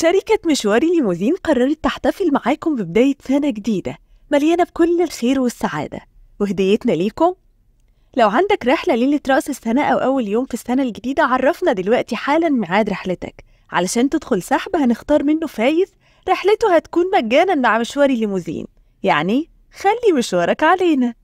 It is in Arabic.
شركة مشواري ليموزين قررت تحتفل معاكم ببداية سنة جديدة مليانة بكل الخير والسعادة. وهديتنا ليكم. لو عندك رحلة ليلة رأس السنة أو أول يوم في السنة الجديدة عرفنا دلوقتي حالا ميعاد رحلتك. علشان تدخل سحب هنختار منه فايز. رحلته هتكون مجانا مع مشواري ليموزين يعني خلي مشوارك علينا.